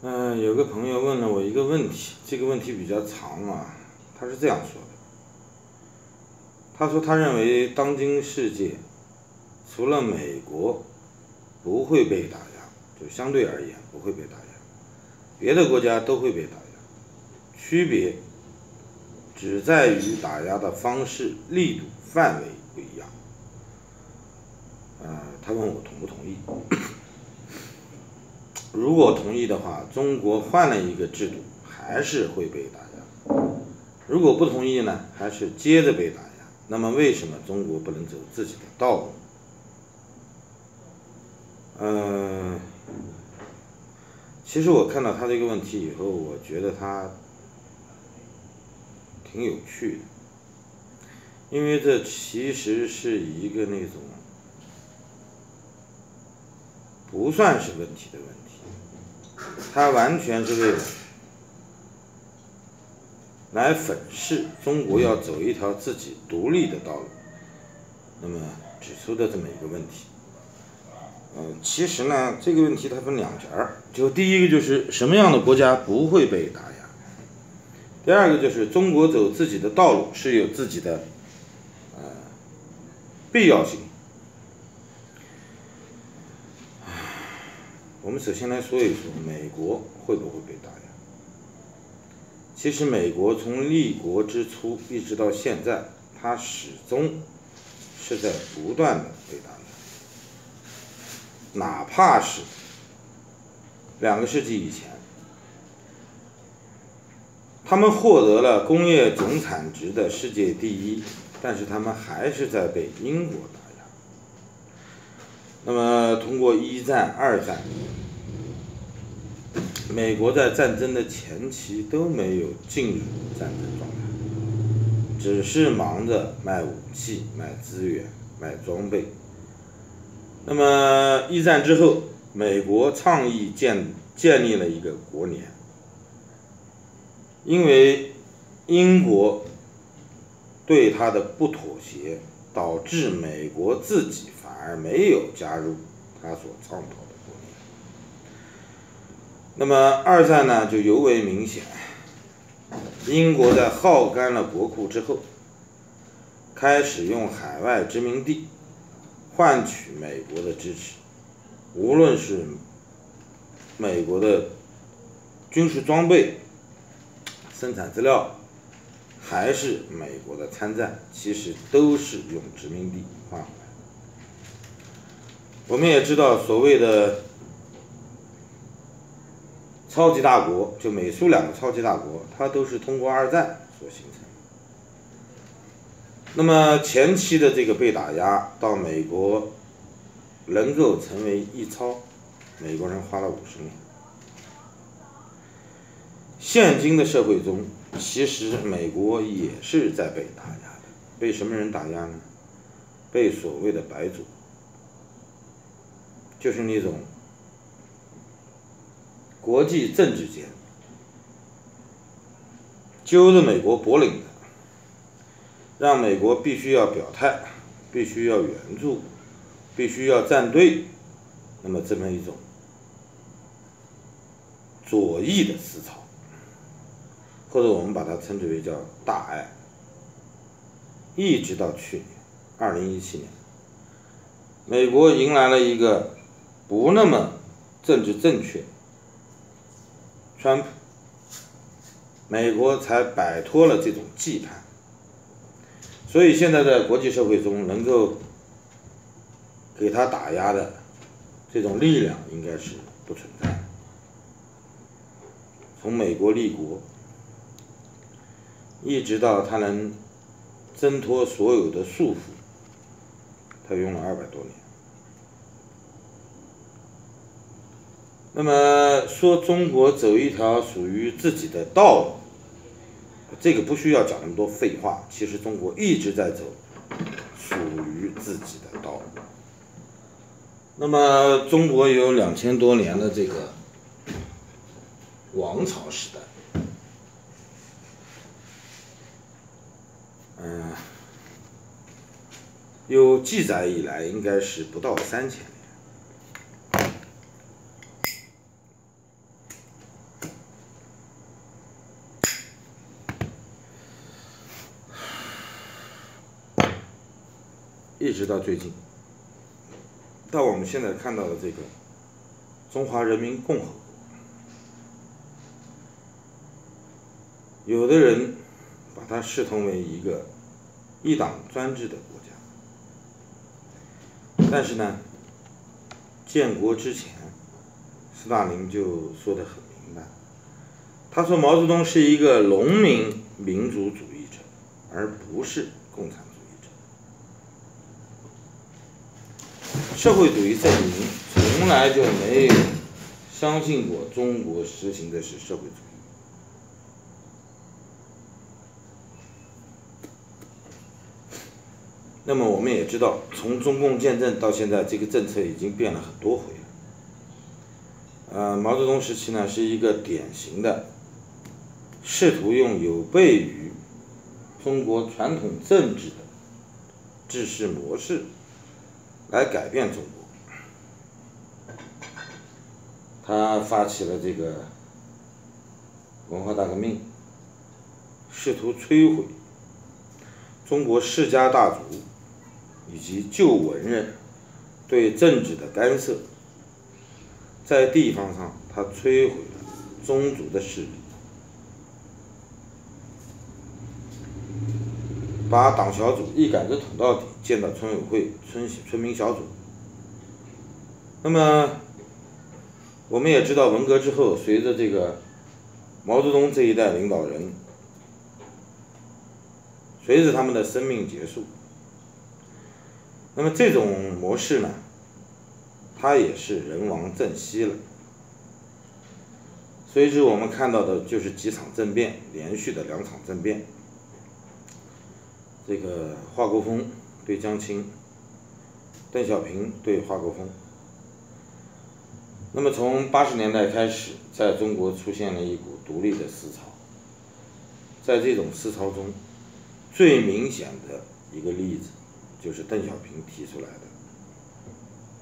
嗯，有个朋友问了我一个问题，这个问题比较长啊，他是这样说的。他说他认为当今世界除了美国不会被打压，就相对而言不会被打压，别的国家都会被打压，区别只在于打压的方式、力度、范围不一样。呃，他问我同不同意？如果同意的话，中国换了一个制度，还是会被打压；如果不同意呢，还是接着被打压。那么，为什么中国不能走自己的道路？嗯，其实我看到他这个问题以后，我觉得他挺有趣的，因为这其实是一个那种不算是问题的问题。他完全是为了来粉饰中国要走一条自己独立的道路，那么指出的这么一个问题。嗯，其实呢，这个问题它分两截儿，就第一个就是什么样的国家不会被打压，第二个就是中国走自己的道路是有自己的呃必要性。我们首先来说一说美国会不会被打压。其实美国从立国之初一直到现在，它始终是在不断的被打压。哪怕是两个世纪以前，他们获得了工业总产值的世界第一，但是他们还是在被英国打。那么通过一战、二战。美国在战争的前期都没有进入战争状态，只是忙着卖武器、卖资源、卖装备。那么一战之后，美国倡议建建立了一个国联，因为英国对他的不妥协，导致美国自己反而没有加入他所倡导的国。那么二战呢，就尤为明显。英国在耗干了国库之后，开始用海外殖民地换取美国的支持，无论是美国的军事装备、生产资料，还是美国的参战，其实都是用殖民地换回来。我们也知道，所谓的。超级大国就美苏两个超级大国，它都是通过二战所形成。那么前期的这个被打压，到美国能够成为一超，美国人花了五十年。现今的社会中，其实美国也是在被打压的，被什么人打压呢？被所谓的白左，就是那种。国际政治间揪着美国脖领的，让美国必须要表态，必须要援助，必须要站队，那么这么一种左翼的思潮，或者我们把它称之为叫大爱，一直到去年二零一七年，美国迎来了一个不那么政治正确。川普，美国才摆脱了这种羁绊，所以现在在国际社会中能够给他打压的这种力量应该是不存在。从美国立国，一直到他能挣脱所有的束缚，他用了二百多年。那么说中国走一条属于自己的道路，这个不需要讲那么多废话。其实中国一直在走属于自己的道路。那么中国有两千多年的这个王朝时代，嗯，有记载以来应该是不到三千年，一直到最近，到我们现在看到的这个中华人民共和国，有的人。把它视同为一个一党专制的国家，但是呢，建国之前，斯大林就说得很明白，他说毛泽东是一个农民民主主义者，而不是共产主义者。社会主义阵营从来就没有相信过中国实行的是社会主义。那么我们也知道，从中共建政到现在，这个政策已经变了很多回了。呃，毛泽东时期呢，是一个典型的试图用有悖于中国传统政治的治世模式。来改变中国，他发起了这个文化大革命，试图摧毁中国世家大族以及旧文人对政治的干涉，在地方上，他摧毁了宗族的势力。把党小组一杆子捅到底，建到村委会、村村民小组。那么，我们也知道，文革之后，随着这个毛泽东这一代领导人，随着他们的生命结束，那么这种模式呢，它也是人亡政息了。随之我们看到的就是几场政变，连续的两场政变。这个华国锋对江青，邓小平对华国锋。那么从八十年代开始，在中国出现了一股独立的思潮。在这种思潮中，最明显的一个例子，就是邓小平提出来的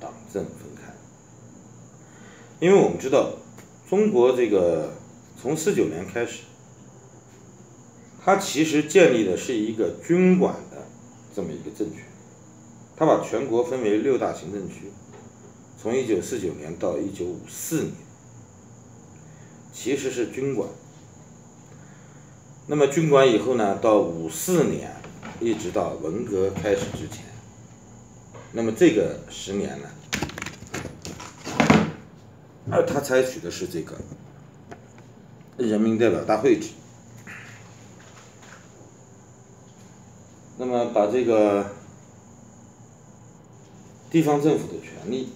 党政分开。因为我们知道，中国这个从四九年开始。他其实建立的是一个军管的这么一个政权，他把全国分为六大行政区，从一九四九年到一九五四年，其实是军管。那么军管以后呢，到五四年，一直到文革开始之前，那么这个十年呢，而他采取的是这个人民代表大会制。那么，把这个地方政府的权利，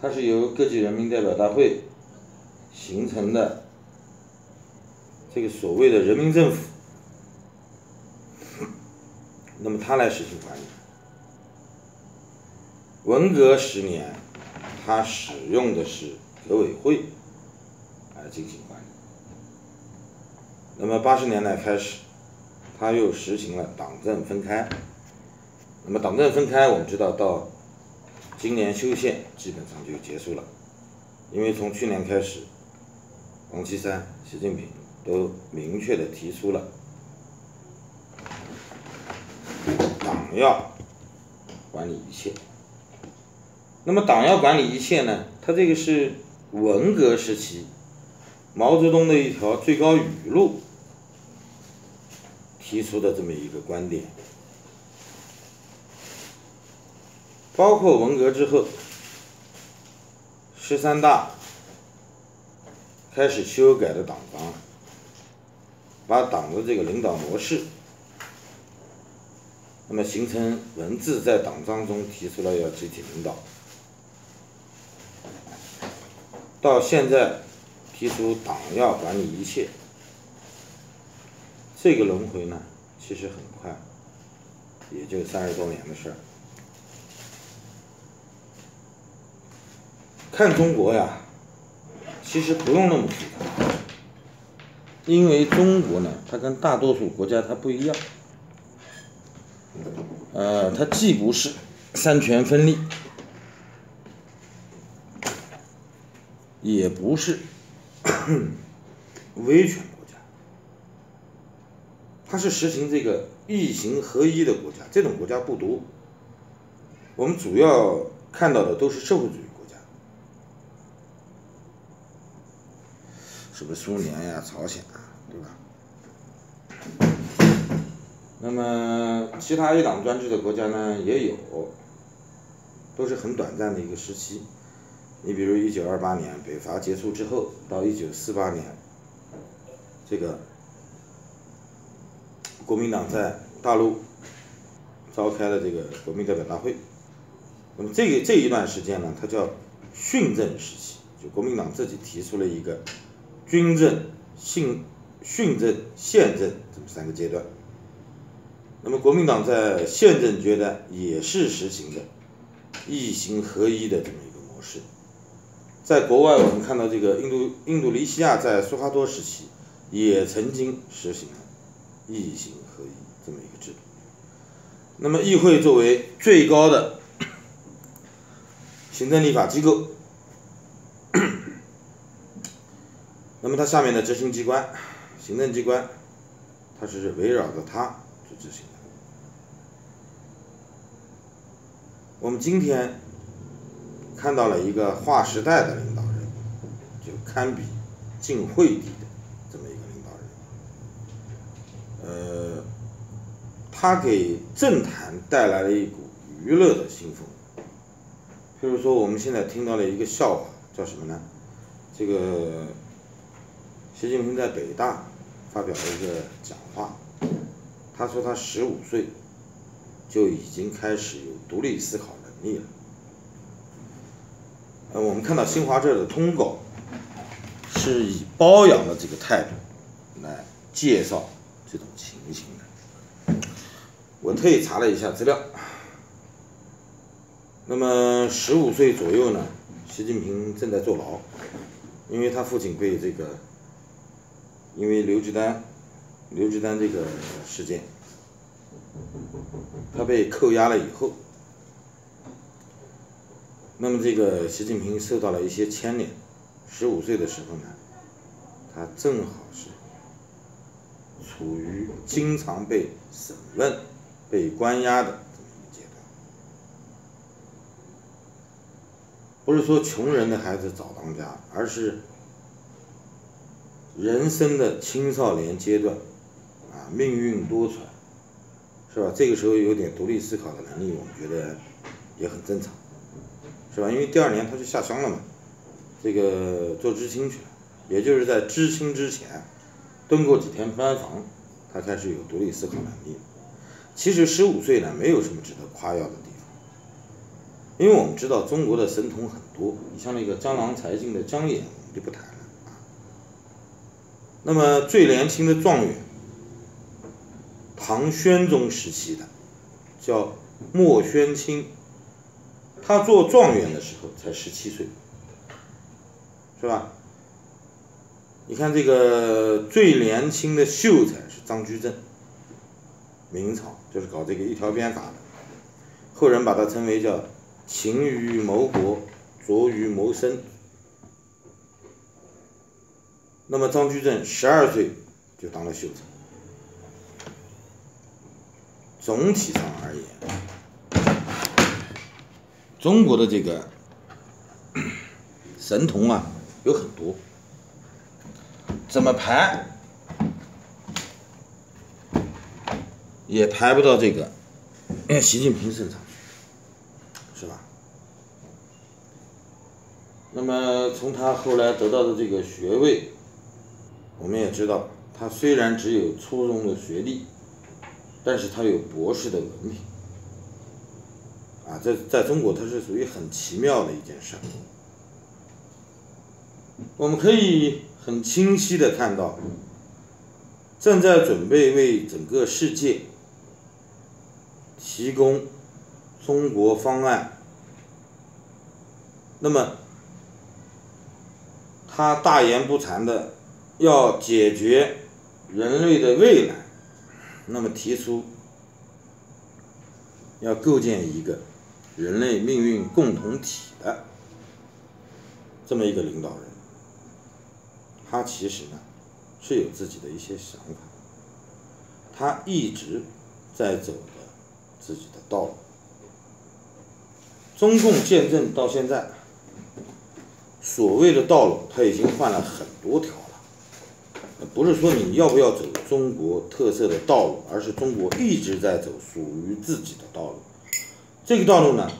它是由各级人民代表大会形成的这个所谓的人民政府，那么他来实行管理。文革十年，他使用的是革委会来进行管理。那么八十年代开始。他又实行了党政分开，那么党政分开，我们知道到今年修宪基本上就结束了，因为从去年开始，王岐山、习近平都明确的提出了党要管理一切。那么党要管理一切呢？他这个是文革时期毛泽东的一条最高语录。提出的这么一个观点，包括文革之后，十三大开始修改的党章，把党的这个领导模式，那么形成文字在党章中提出了要集体领导，到现在提出党要管理一切。这个轮回呢，其实很快，也就三十多年的事儿。看中国呀，其实不用那么复杂，因为中国呢，它跟大多数国家它不一样，呃，它既不是三权分立，也不是 威权国家。它是实行这个一行合一的国家，这种国家不多。我们主要看到的都是社会主义国家，什么苏联呀、朝鲜啊，对吧？那么其他一党专制的国家呢也有，都是很短暂的一个时期。你比如一九二八年北伐结束之后，到一九四八年，这个国民党在大陆召开了这个国民代表大会。那么这个这一段时间呢，它叫训政时期，就国民党自己提出了一个军政、训训政、宪政这么三个阶段。那么国民党在宪政阶段也是实行的一行合一的这么一个模式。在国外，我们看到这个印度印度尼西亚在苏哈多时期也曾经实行了一行合一这么一个制度。那么议会作为最高的行政立法机构，那么它下面的执行机关、行政机关，它是围绕着它去执行。我们今天看到了一个划时代的领导人，就堪比晋惠帝的这么一个领导人。呃，他给政坛带来了一股娱乐的新风。譬如说，我们现在听到了一个笑话，叫什么呢？这个习近平在北大发表了一个讲话，他说他十五岁。就已经开始有独立思考能力了。呃，我们看到新华社的通稿是以包养的这个态度来介绍这种情形的。我特意查了一下资料，那么十五岁左右呢，习近平正在坐牢，因为他父亲被这个，因为刘志丹，刘志丹这个事件。他被扣押了以后，那么这个习近平受到了一些牵连。十五岁的时候呢，他正好是处于经常被审问、被关押的这么一个阶段。不是说穷人的孩子早当家，而是人生的青少年阶段，命运多舛。是吧？这个时候有点独立思考的能力，我觉得也很正常，是吧？因为第二年他就下乡了嘛，这个做知青去了，也就是在知青之前蹲过几天班房，他开始有独立思考能力。其实十五岁呢，没有什么值得夸耀的地方，因为我们知道中国的神童很多，你像那个江郎才尽的江衍，我们就不谈了啊。那么最年轻的状元。唐宣宗时期的，叫莫宣清，他做状元的时候才十七岁，是吧？你看这个最年轻的秀才是张居正，明朝就是搞这个一条鞭法的，后人把他称为叫勤于谋国，拙于谋生。那么张居正十二岁就当了秀才。总体上而言，中国的这个神童啊有很多，怎么排也排不到这个 习近平身上，是吧？那么从他后来得到的这个学位，我们也知道，他虽然只有初中的学历。但是他有博士的文凭，啊，在在中国，它是属于很奇妙的一件事。我们可以很清晰的看到，正在准备为整个世界提供中国方案。那么，他大言不惭的要解决人类的未来。那么提出要构建一个人类命运共同体的这么一个领导人，他其实呢是有自己的一些想法，他一直在走的自己的道路。中共建政到现在，所谓的道路，他已经换了很多条。不是说你要不要走中国特色的道路，而是中国一直在走属于自己的道路。这个道路呢，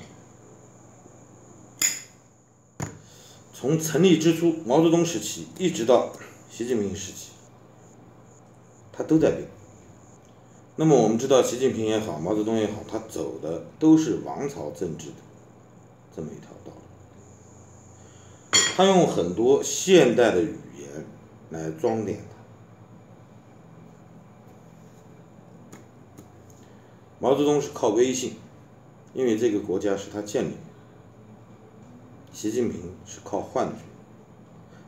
从成立之初，毛泽东时期一直到习近平时期，他都在变。那么我们知道，习近平也好，毛泽东也好，他走的都是王朝政治的这么一条道路。他用很多现代的语来装点它。毛泽东是靠威信。因为这个国家是他建立的，习近平是靠幻觉，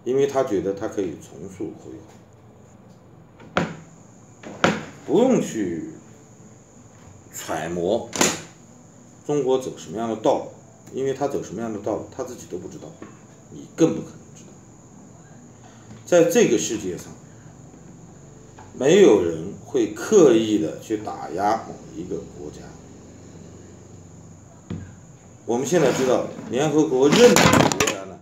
因为他觉得他可以重塑辉煌，不用去揣摩中国走什么样的道路，因为他走什么样的道路他自己都不知道，你更不可能。在这个世界上，没有人会刻意的去打压某一个国家。我们现在知道，联合国认可的国家呢，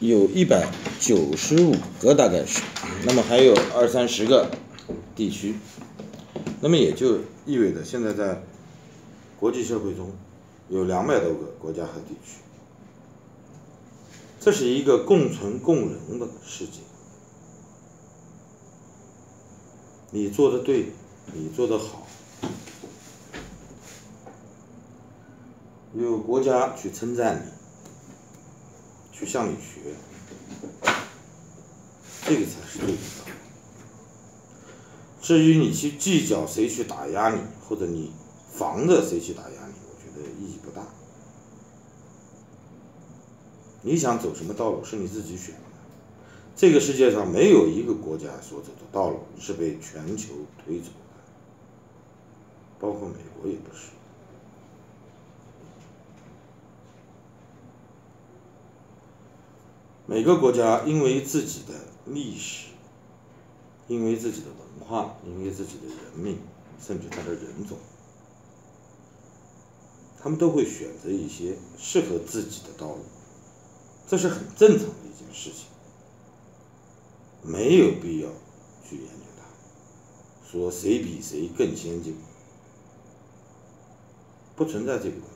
有一百九十五个，大概是，那么还有二三十个地区，那么也就意味着现在在国际社会中有两百多个国家和地区，这是一个共存共荣的世界。你做的对，你做的好。有国家去称赞你，去向你学，这个才是最重要的。至于你去计较谁去打压你，或者你防着谁去打压你，我觉得意义不大。你想走什么道路是你自己选的。这个世界上没有一个国家所走的道路是被全球推走的，包括美国也不是。每个国家因为自己的历史，因为自己的文化，因为自己的人民，甚至他的人种，他们都会选择一些适合自己的道路，这是很正常的一件事情，没有必要去研究它，说谁比谁更先进，不存在这个问题。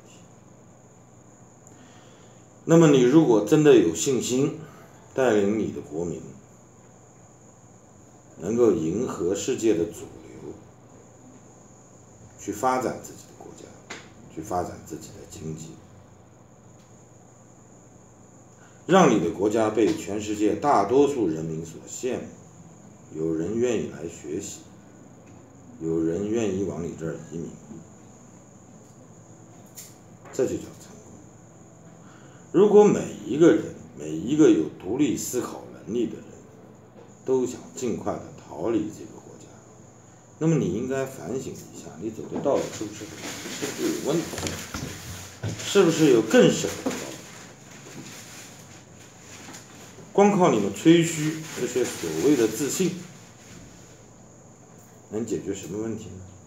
那么，你如果真的有信心带领你的国民能够迎合世界的主流，去发展自己的国家，去发展自己的经济，让你的国家被全世界大多数人民所羡慕，有人愿意来学习，有人愿意往你这儿移民，这就叫成功。如果每一个人，每一个有独立思考能力的人，都想尽快的逃离这个国家，那么你应该反省一下，你走的道路是不是是不是有问题？是不是有更适合的道路？光靠你们吹嘘那些所谓的自信，能解决什么问题呢？